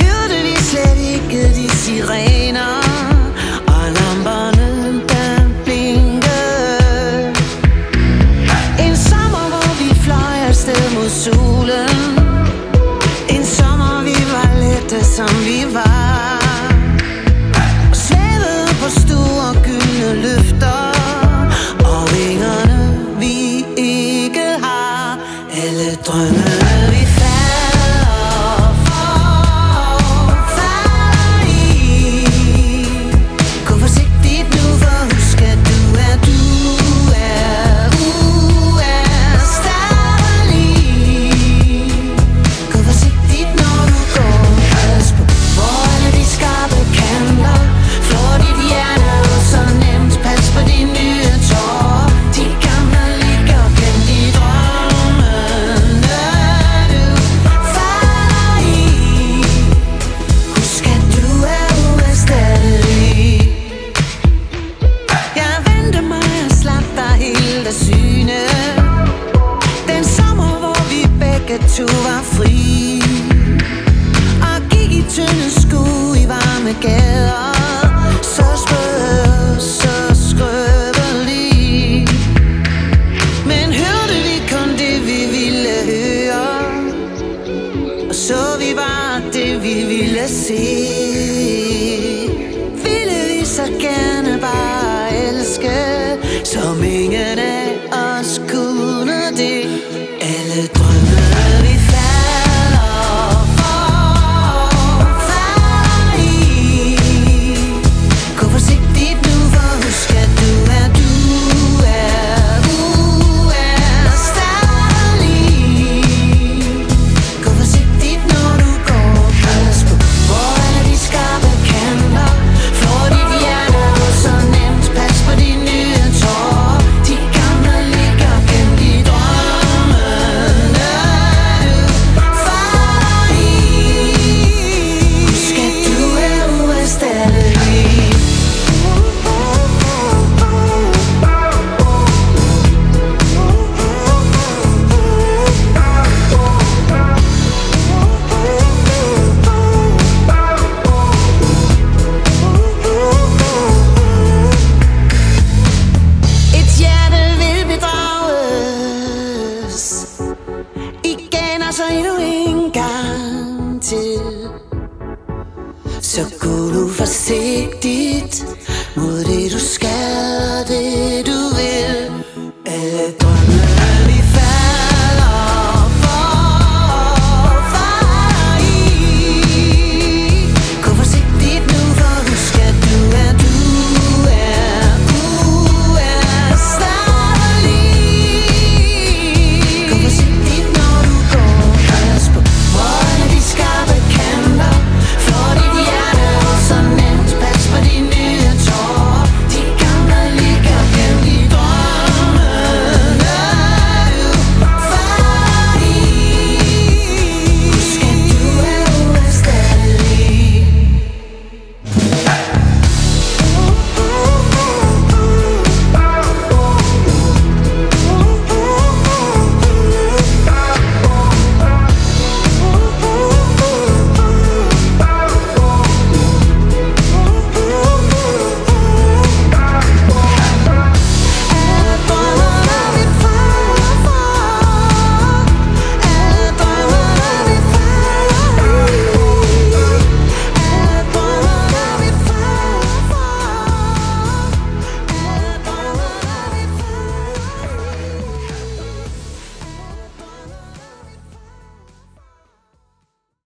Hørte de slet ikke de sirener? Og lamperne der blinkede hvor vi fløj afsted mod solen. En sommer vi var lette som vi var. Og på store gyldne løfter. Drømme. Den sommer, hvor vi begge to var fri. Og gik i tynde sko i varme gader. Så sprød, så skrøbelig Men hørte vi kun det, vi ville høre? Så vi bare det, vi ville se? Så gå du forsigtigt Mod det du skal, det du vil